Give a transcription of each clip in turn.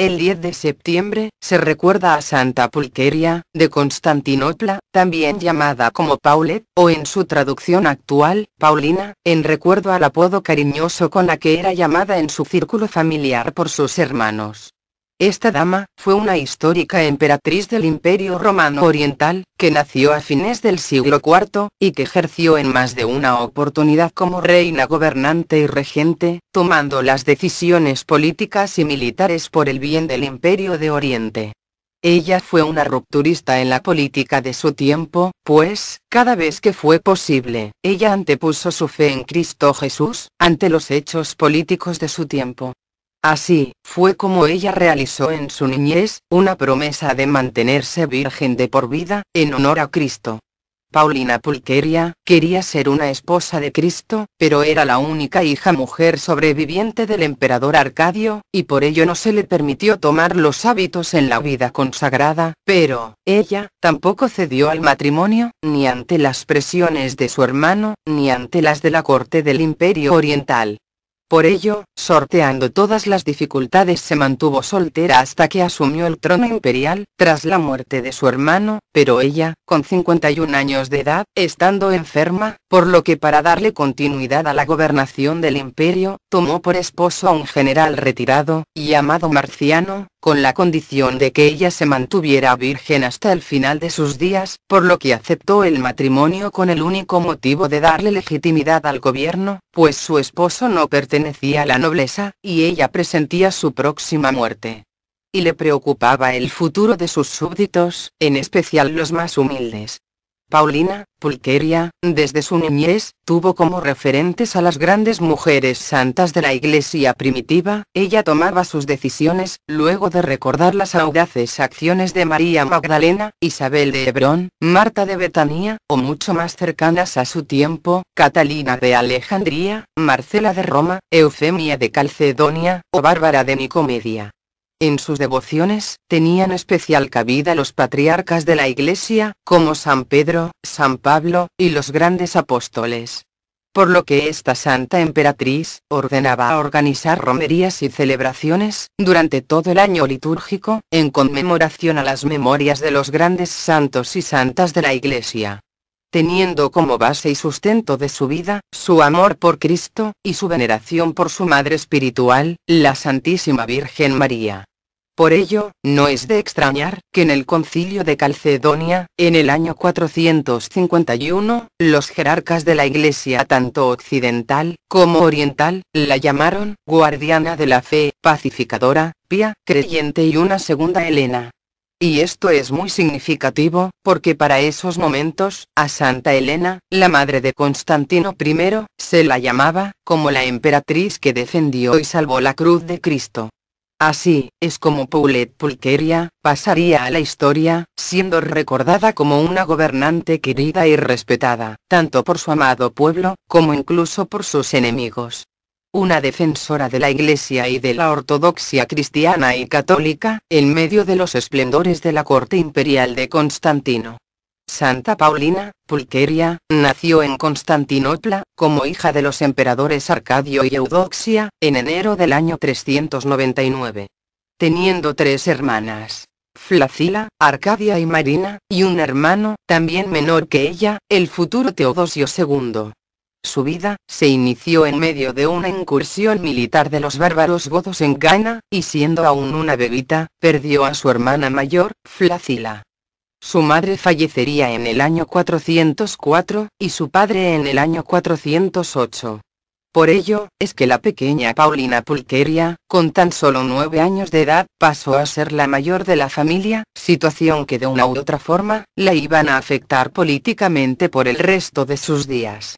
El 10 de septiembre, se recuerda a Santa Pulqueria, de Constantinopla, también llamada como Paulet, o en su traducción actual, Paulina, en recuerdo al apodo cariñoso con la que era llamada en su círculo familiar por sus hermanos. Esta dama, fue una histórica emperatriz del Imperio Romano Oriental, que nació a fines del siglo IV, y que ejerció en más de una oportunidad como reina gobernante y regente, tomando las decisiones políticas y militares por el bien del Imperio de Oriente. Ella fue una rupturista en la política de su tiempo, pues, cada vez que fue posible, ella antepuso su fe en Cristo Jesús, ante los hechos políticos de su tiempo. Así, fue como ella realizó en su niñez, una promesa de mantenerse virgen de por vida, en honor a Cristo. Paulina Pulqueria, quería ser una esposa de Cristo, pero era la única hija mujer sobreviviente del emperador Arcadio, y por ello no se le permitió tomar los hábitos en la vida consagrada, pero, ella, tampoco cedió al matrimonio, ni ante las presiones de su hermano, ni ante las de la corte del imperio oriental. Por ello, sorteando todas las dificultades se mantuvo soltera hasta que asumió el trono imperial, tras la muerte de su hermano, pero ella, con 51 años de edad, estando enferma, por lo que para darle continuidad a la gobernación del imperio, tomó por esposo a un general retirado, llamado Marciano, con la condición de que ella se mantuviera virgen hasta el final de sus días, por lo que aceptó el matrimonio con el único motivo de darle legitimidad al gobierno, pues su esposo no pertenecía a la nobleza, y ella presentía su próxima muerte. Y le preocupaba el futuro de sus súbditos, en especial los más humildes. Paulina, Pulqueria, desde su niñez, tuvo como referentes a las grandes mujeres santas de la iglesia primitiva, ella tomaba sus decisiones, luego de recordar las audaces acciones de María Magdalena, Isabel de Hebrón, Marta de Betania, o mucho más cercanas a su tiempo, Catalina de Alejandría, Marcela de Roma, Eufemia de Calcedonia, o Bárbara de Nicomedia. En sus devociones, tenían especial cabida los patriarcas de la Iglesia, como San Pedro, San Pablo, y los grandes apóstoles. Por lo que esta santa emperatriz, ordenaba organizar romerías y celebraciones, durante todo el año litúrgico, en conmemoración a las memorias de los grandes santos y santas de la Iglesia teniendo como base y sustento de su vida, su amor por Cristo, y su veneración por su Madre Espiritual, la Santísima Virgen María. Por ello, no es de extrañar, que en el concilio de Calcedonia, en el año 451, los jerarcas de la Iglesia tanto occidental, como oriental, la llamaron, guardiana de la fe, pacificadora, pía, creyente y una segunda Helena. Y esto es muy significativo, porque para esos momentos, a Santa Elena, la madre de Constantino I, se la llamaba, como la emperatriz que defendió y salvó la cruz de Cristo. Así, es como Paulette Pulqueria, pasaría a la historia, siendo recordada como una gobernante querida y respetada, tanto por su amado pueblo, como incluso por sus enemigos. Una defensora de la Iglesia y de la ortodoxia cristiana y católica, en medio de los esplendores de la corte imperial de Constantino. Santa Paulina, Pulqueria, nació en Constantinopla, como hija de los emperadores Arcadio y Eudoxia, en enero del año 399. Teniendo tres hermanas, Flacila, Arcadia y Marina, y un hermano, también menor que ella, el futuro Teodosio II. Su vida, se inició en medio de una incursión militar de los bárbaros godos en Ghana, y siendo aún una bebita, perdió a su hermana mayor, Flacila. Su madre fallecería en el año 404, y su padre en el año 408. Por ello, es que la pequeña Paulina Pulqueria, con tan solo nueve años de edad, pasó a ser la mayor de la familia, situación que de una u otra forma, la iban a afectar políticamente por el resto de sus días.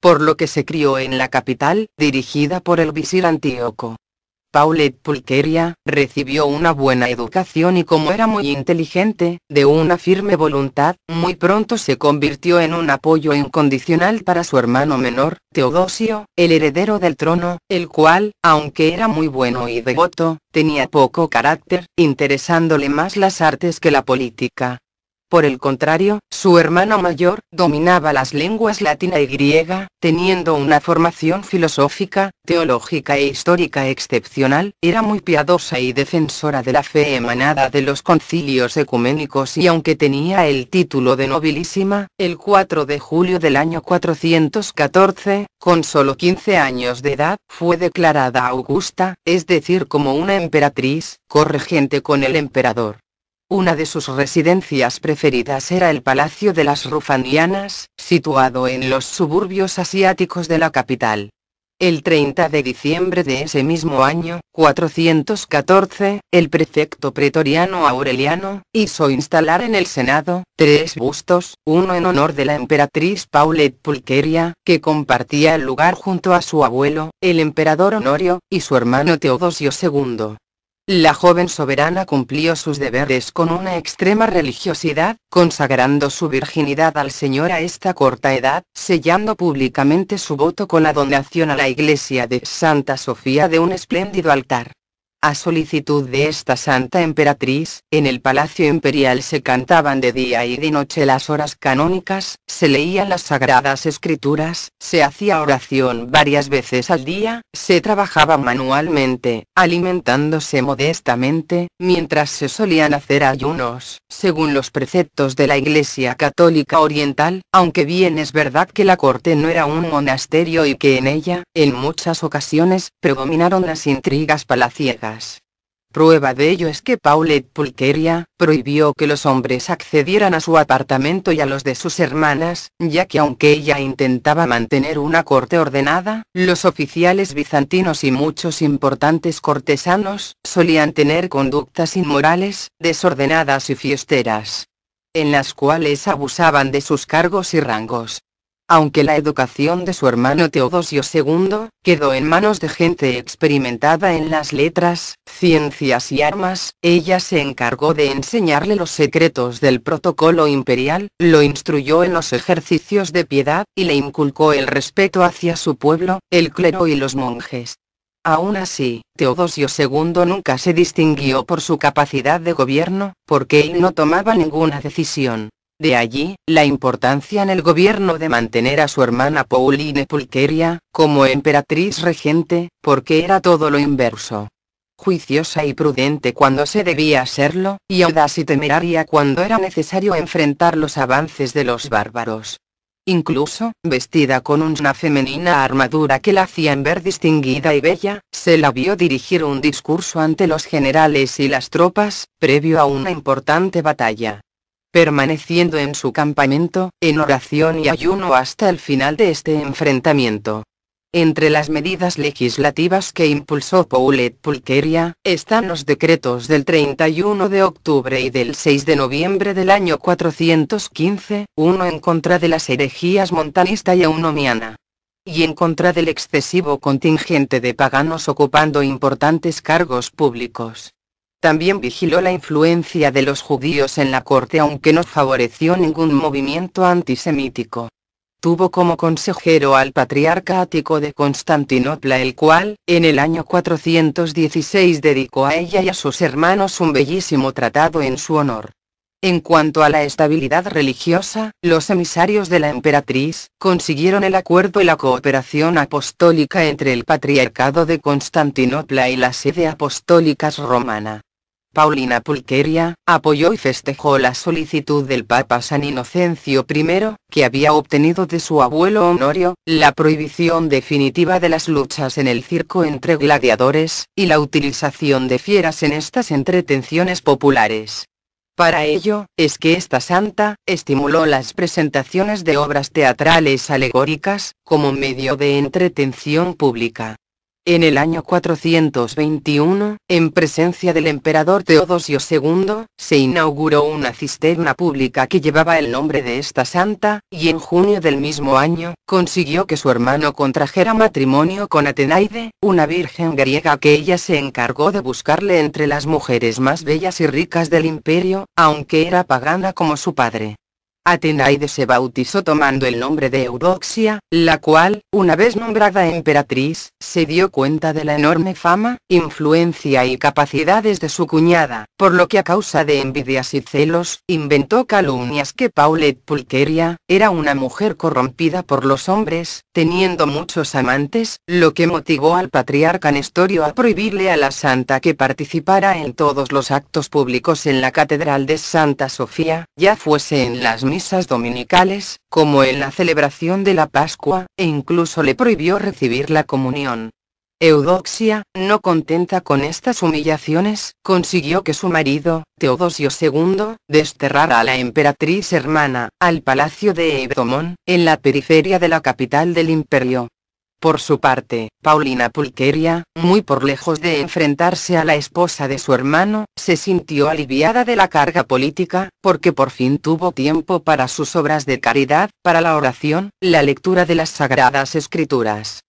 Por lo que se crió en la capital, dirigida por el visir Antíoco. Paulette Pulqueria, recibió una buena educación y como era muy inteligente, de una firme voluntad, muy pronto se convirtió en un apoyo incondicional para su hermano menor, Teodosio, el heredero del trono, el cual, aunque era muy bueno y devoto, tenía poco carácter, interesándole más las artes que la política. Por el contrario, su hermano mayor, dominaba las lenguas latina y griega, teniendo una formación filosófica, teológica e histórica excepcional, era muy piadosa y defensora de la fe emanada de los concilios ecuménicos y aunque tenía el título de nobilísima, el 4 de julio del año 414, con solo 15 años de edad, fue declarada Augusta, es decir como una emperatriz, corregente con el emperador. Una de sus residencias preferidas era el Palacio de las Rufanianas, situado en los suburbios asiáticos de la capital. El 30 de diciembre de ese mismo año, 414, el prefecto pretoriano Aureliano, hizo instalar en el Senado, tres bustos, uno en honor de la emperatriz Paulette Pulqueria, que compartía el lugar junto a su abuelo, el emperador Honorio, y su hermano Teodosio II. La joven soberana cumplió sus deberes con una extrema religiosidad, consagrando su virginidad al Señor a esta corta edad, sellando públicamente su voto con la donación a la iglesia de Santa Sofía de un espléndido altar. A solicitud de esta santa emperatriz, en el palacio imperial se cantaban de día y de noche las horas canónicas, se leían las sagradas escrituras, se hacía oración varias veces al día, se trabajaba manualmente, alimentándose modestamente, mientras se solían hacer ayunos, según los preceptos de la Iglesia Católica Oriental, aunque bien es verdad que la corte no era un monasterio y que en ella, en muchas ocasiones, predominaron las intrigas palaciegas. Prueba de ello es que Paulette Pulqueria, prohibió que los hombres accedieran a su apartamento y a los de sus hermanas, ya que aunque ella intentaba mantener una corte ordenada, los oficiales bizantinos y muchos importantes cortesanos, solían tener conductas inmorales, desordenadas y fiesteras en las cuales abusaban de sus cargos y rangos. Aunque la educación de su hermano Teodosio II, quedó en manos de gente experimentada en las letras, ciencias y armas, ella se encargó de enseñarle los secretos del protocolo imperial, lo instruyó en los ejercicios de piedad, y le inculcó el respeto hacia su pueblo, el clero y los monjes. Aún así, Teodosio II nunca se distinguió por su capacidad de gobierno, porque él no tomaba ninguna decisión. De allí, la importancia en el gobierno de mantener a su hermana Pauline Pulqueria, como emperatriz regente, porque era todo lo inverso. Juiciosa y prudente cuando se debía serlo, y audaz y temeraria cuando era necesario enfrentar los avances de los bárbaros. Incluso, vestida con una femenina armadura que la hacían ver distinguida y bella, se la vio dirigir un discurso ante los generales y las tropas, previo a una importante batalla permaneciendo en su campamento, en oración y ayuno hasta el final de este enfrentamiento. Entre las medidas legislativas que impulsó Paulette Pulqueria, están los decretos del 31 de octubre y del 6 de noviembre del año 415, uno en contra de las herejías montanista y aunomiana, y en contra del excesivo contingente de paganos ocupando importantes cargos públicos. También vigiló la influencia de los judíos en la corte aunque no favoreció ningún movimiento antisemítico. Tuvo como consejero al patriarca ático de Constantinopla el cual, en el año 416 dedicó a ella y a sus hermanos un bellísimo tratado en su honor. En cuanto a la estabilidad religiosa, los emisarios de la emperatriz, consiguieron el acuerdo y la cooperación apostólica entre el patriarcado de Constantinopla y la sede apostólica romana. Paulina Pulqueria, apoyó y festejó la solicitud del Papa San Inocencio I, que había obtenido de su abuelo Honorio, la prohibición definitiva de las luchas en el circo entre gladiadores, y la utilización de fieras en estas entretenciones populares. Para ello, es que esta santa, estimuló las presentaciones de obras teatrales alegóricas, como medio de entretención pública. En el año 421, en presencia del emperador Teodosio II, se inauguró una cisterna pública que llevaba el nombre de esta santa, y en junio del mismo año, consiguió que su hermano contrajera matrimonio con Atenaide, una virgen griega que ella se encargó de buscarle entre las mujeres más bellas y ricas del imperio, aunque era pagana como su padre. Atenaide se bautizó tomando el nombre de Eudoxia, la cual, una vez nombrada emperatriz, se dio cuenta de la enorme fama, influencia y capacidades de su cuñada, por lo que a causa de envidias y celos, inventó calumnias que Paulette Pulqueria, era una mujer corrompida por los hombres, teniendo muchos amantes, lo que motivó al patriarca Nestorio a prohibirle a la santa que participara en todos los actos públicos en la catedral de Santa Sofía, ya fuese en las misas dominicales, como en la celebración de la Pascua, e incluso le prohibió recibir la comunión. Eudoxia, no contenta con estas humillaciones, consiguió que su marido, Teodosio II, desterrara a la emperatriz hermana, al palacio de Ebdomón, en la periferia de la capital del imperio. Por su parte, Paulina Pulqueria, muy por lejos de enfrentarse a la esposa de su hermano, se sintió aliviada de la carga política, porque por fin tuvo tiempo para sus obras de caridad, para la oración, la lectura de las sagradas escrituras.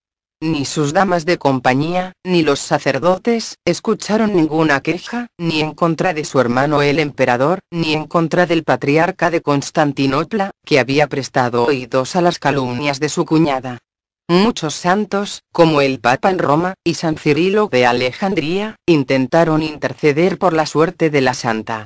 Ni sus damas de compañía, ni los sacerdotes, escucharon ninguna queja, ni en contra de su hermano el emperador, ni en contra del patriarca de Constantinopla, que había prestado oídos a las calumnias de su cuñada. Muchos santos, como el Papa en Roma, y San Cirilo de Alejandría, intentaron interceder por la suerte de la santa.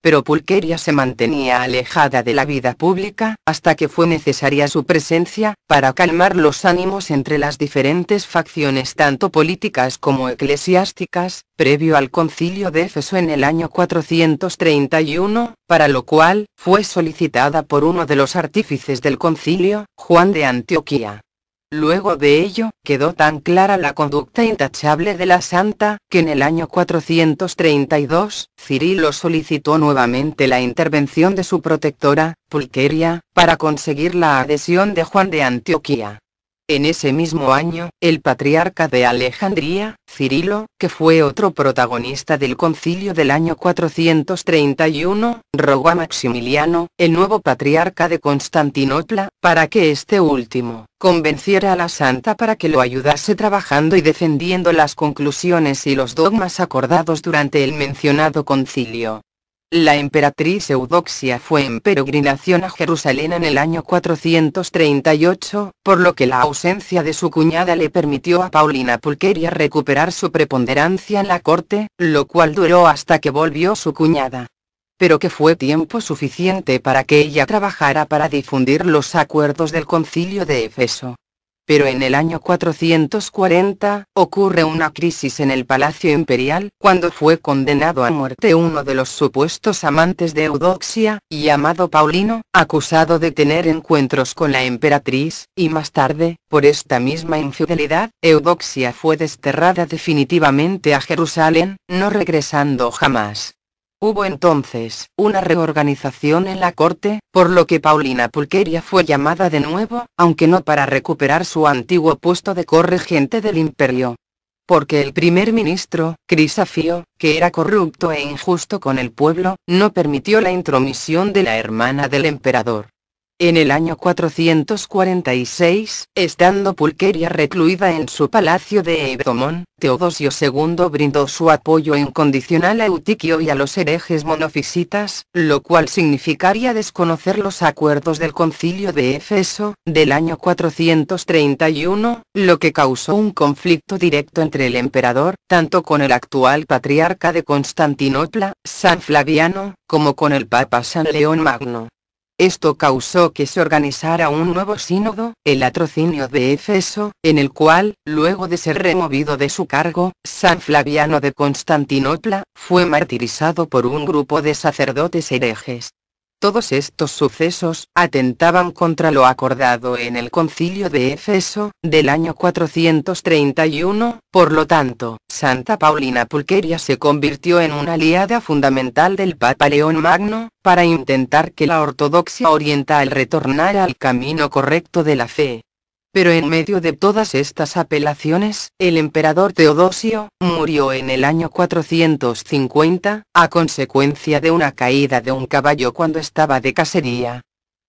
Pero Pulqueria se mantenía alejada de la vida pública, hasta que fue necesaria su presencia, para calmar los ánimos entre las diferentes facciones tanto políticas como eclesiásticas, previo al concilio de Éfeso en el año 431, para lo cual, fue solicitada por uno de los artífices del concilio, Juan de Antioquía. Luego de ello, quedó tan clara la conducta intachable de la santa, que en el año 432, Cirilo solicitó nuevamente la intervención de su protectora, Pulqueria, para conseguir la adhesión de Juan de Antioquía. En ese mismo año, el patriarca de Alejandría, Cirilo, que fue otro protagonista del concilio del año 431, rogó a Maximiliano, el nuevo patriarca de Constantinopla, para que este último, convenciera a la santa para que lo ayudase trabajando y defendiendo las conclusiones y los dogmas acordados durante el mencionado concilio. La emperatriz Eudoxia fue en peregrinación a Jerusalén en el año 438, por lo que la ausencia de su cuñada le permitió a Paulina Pulqueria recuperar su preponderancia en la corte, lo cual duró hasta que volvió su cuñada. Pero que fue tiempo suficiente para que ella trabajara para difundir los acuerdos del concilio de Efeso. Pero en el año 440, ocurre una crisis en el Palacio Imperial, cuando fue condenado a muerte uno de los supuestos amantes de Eudoxia, llamado Paulino, acusado de tener encuentros con la emperatriz, y más tarde, por esta misma infidelidad, Eudoxia fue desterrada definitivamente a Jerusalén, no regresando jamás. Hubo entonces una reorganización en la corte, por lo que Paulina Pulqueria fue llamada de nuevo, aunque no para recuperar su antiguo puesto de corregente del imperio. Porque el primer ministro, Crisafio, que era corrupto e injusto con el pueblo, no permitió la intromisión de la hermana del emperador. En el año 446, estando Pulqueria recluida en su palacio de Ebdomón, Teodosio II brindó su apoyo incondicional a Eutiquio y a los herejes monofisitas, lo cual significaría desconocer los acuerdos del concilio de Éfeso, del año 431, lo que causó un conflicto directo entre el emperador, tanto con el actual patriarca de Constantinopla, San Flaviano, como con el papa San León Magno. Esto causó que se organizara un nuevo sínodo, el atrocinio de Efeso, en el cual, luego de ser removido de su cargo, San Flaviano de Constantinopla, fue martirizado por un grupo de sacerdotes herejes. Todos estos sucesos atentaban contra lo acordado en el concilio de Éfeso, del año 431, por lo tanto, Santa Paulina Pulqueria se convirtió en una aliada fundamental del Papa León Magno, para intentar que la ortodoxia oriental retornara al camino correcto de la fe. Pero en medio de todas estas apelaciones, el emperador Teodosio, murió en el año 450, a consecuencia de una caída de un caballo cuando estaba de cacería.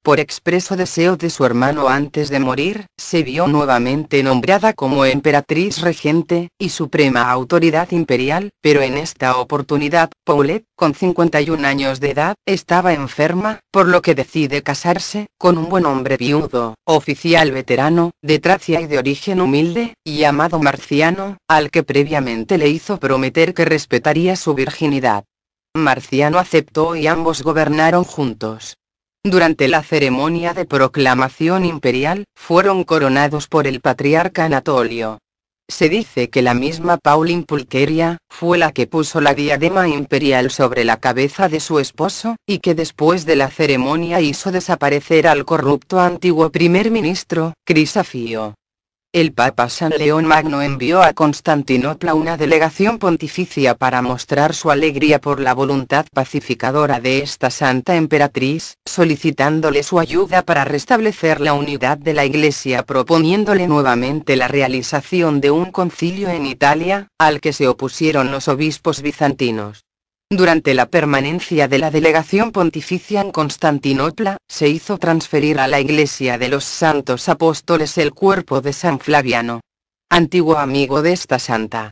Por expreso deseo de su hermano antes de morir, se vio nuevamente nombrada como emperatriz regente, y suprema autoridad imperial, pero en esta oportunidad, Paulette, con 51 años de edad, estaba enferma, por lo que decide casarse, con un buen hombre viudo, oficial veterano, de Tracia y de origen humilde, llamado Marciano, al que previamente le hizo prometer que respetaría su virginidad. Marciano aceptó y ambos gobernaron juntos. Durante la ceremonia de proclamación imperial, fueron coronados por el patriarca Anatolio. Se dice que la misma Pauline Pulqueria, fue la que puso la diadema imperial sobre la cabeza de su esposo, y que después de la ceremonia hizo desaparecer al corrupto antiguo primer ministro, Crisafio. El Papa San León Magno envió a Constantinopla una delegación pontificia para mostrar su alegría por la voluntad pacificadora de esta santa emperatriz, solicitándole su ayuda para restablecer la unidad de la Iglesia proponiéndole nuevamente la realización de un concilio en Italia, al que se opusieron los obispos bizantinos. Durante la permanencia de la delegación pontificia en Constantinopla, se hizo transferir a la Iglesia de los Santos Apóstoles el cuerpo de San Flaviano, antiguo amigo de esta santa.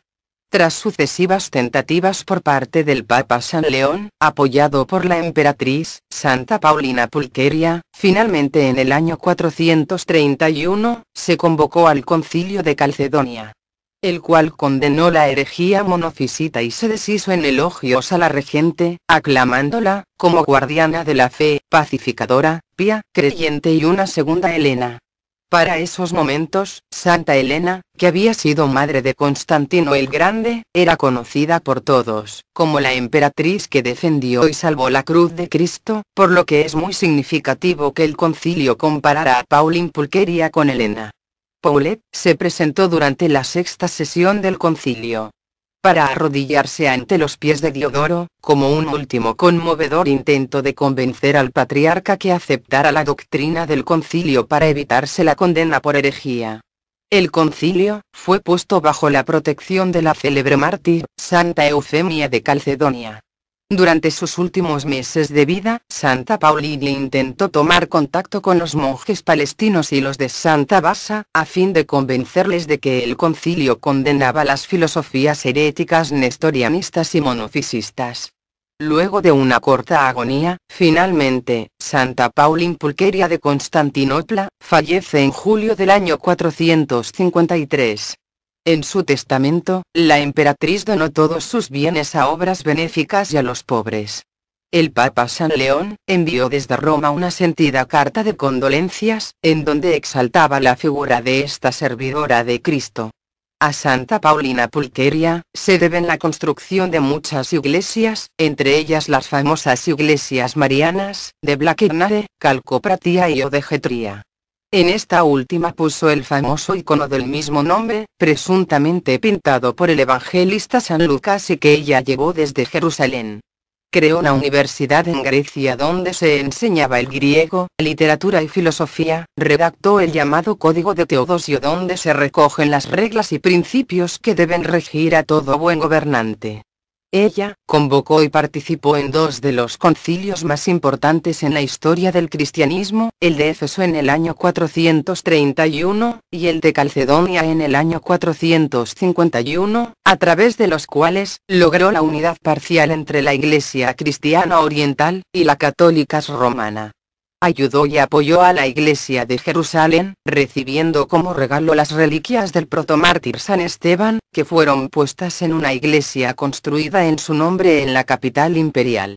Tras sucesivas tentativas por parte del Papa San León, apoyado por la emperatriz, Santa Paulina Pulqueria, finalmente en el año 431, se convocó al concilio de Calcedonia el cual condenó la herejía monofisita y se deshizo en elogios a la regente, aclamándola, como guardiana de la fe, pacificadora, pía, creyente y una segunda Helena. Para esos momentos, Santa Helena, que había sido madre de Constantino el Grande, era conocida por todos, como la emperatriz que defendió y salvó la cruz de Cristo, por lo que es muy significativo que el concilio comparara a Pauline Pulqueria con Helena. Paulette se presentó durante la sexta sesión del concilio para arrodillarse ante los pies de Diodoro, como un último conmovedor intento de convencer al patriarca que aceptara la doctrina del concilio para evitarse la condena por herejía. El concilio, fue puesto bajo la protección de la célebre mártir, Santa Eufemia de Calcedonia. Durante sus últimos meses de vida, Santa Paulina intentó tomar contacto con los monjes palestinos y los de Santa Basa, a fin de convencerles de que el concilio condenaba las filosofías heréticas nestorianistas y monofisistas. Luego de una corta agonía, finalmente, Santa Paulina Pulqueria de Constantinopla, fallece en julio del año 453. En su testamento, la emperatriz donó todos sus bienes a obras benéficas y a los pobres. El Papa San León envió desde Roma una sentida carta de condolencias, en donde exaltaba la figura de esta servidora de Cristo. A Santa Paulina Pulqueria, se deben la construcción de muchas iglesias, entre ellas las famosas iglesias marianas, de Blaquirnare, Calcopratia y Odegetría. En esta última puso el famoso icono del mismo nombre, presuntamente pintado por el evangelista San Lucas y que ella llevó desde Jerusalén. Creó una universidad en Grecia donde se enseñaba el griego, literatura y filosofía, redactó el llamado Código de Teodosio donde se recogen las reglas y principios que deben regir a todo buen gobernante. Ella, convocó y participó en dos de los concilios más importantes en la historia del cristianismo, el de Éfeso en el año 431, y el de Calcedonia en el año 451, a través de los cuales, logró la unidad parcial entre la Iglesia cristiana oriental, y la católica romana ayudó y apoyó a la iglesia de Jerusalén, recibiendo como regalo las reliquias del protomártir San Esteban, que fueron puestas en una iglesia construida en su nombre en la capital imperial.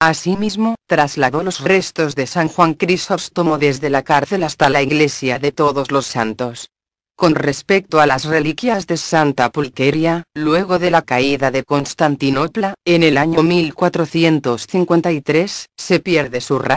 Asimismo, trasladó los restos de San Juan Crisóstomo desde la cárcel hasta la iglesia de todos los santos. Con respecto a las reliquias de Santa Pulqueria, luego de la caída de Constantinopla, en el año 1453, se pierde su rastro